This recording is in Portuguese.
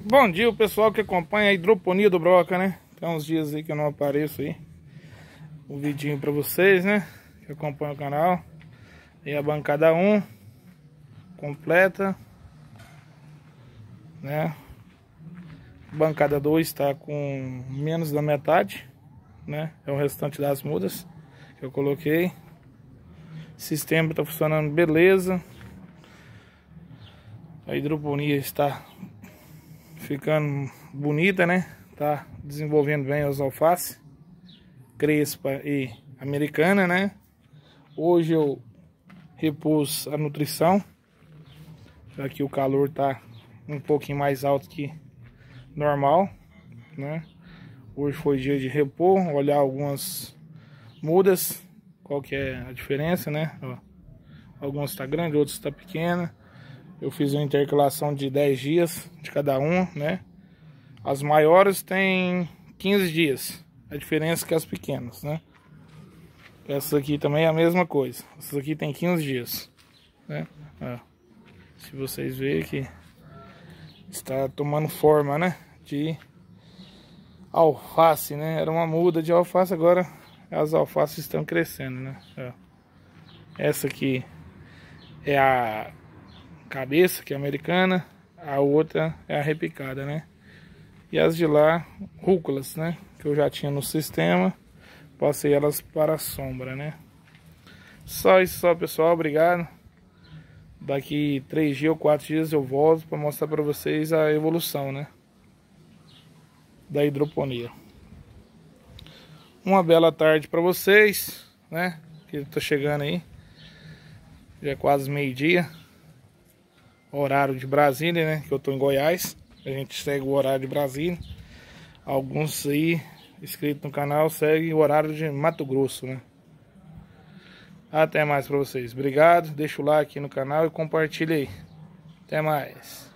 Bom dia o pessoal que acompanha a hidroponia do Broca, né? Tem uns dias aí que eu não apareço aí. Um vidinho pra vocês, né? Que acompanham o canal. E a bancada 1 completa, né? Bancada 2 está com menos da metade, né? É o restante das mudas que eu coloquei. Sistema está funcionando beleza. A hidroponia está ficando bonita, né? Tá desenvolvendo bem as alfaces, crespa e americana, né? Hoje eu repus a nutrição, já que o calor tá um pouquinho mais alto que normal, né? Hoje foi dia de repor, olhar algumas mudas, qual que é a diferença, né? Ó, algumas está grande, outros está pequena. Eu fiz uma intercalação de 10 dias de cada um, né? As maiores têm 15 dias. A diferença é que as pequenas, né? Essa aqui também é a mesma coisa. Essa aqui tem 15 dias, né? Ó, se vocês verem que está tomando forma, né? De alface, né? Era uma muda de alface, agora as alfaces estão crescendo, né? Ó. Essa aqui é a cabeça, que é americana, a outra é a repicada, né? E as de lá, rúculas, né? Que eu já tinha no sistema, passei elas para a sombra, né? Só isso só, pessoal, obrigado. Daqui três dias ou quatro dias eu volto para mostrar para vocês a evolução, né? Da hidroponia. Uma bela tarde para vocês, né? Que tá chegando aí. Já é quase meio-dia horário de Brasília, né? Que eu tô em Goiás. A gente segue o horário de Brasília. Alguns aí inscritos no canal seguem o horário de Mato Grosso, né? Até mais pra vocês. Obrigado. Deixa o like no canal e compartilha aí. Até mais.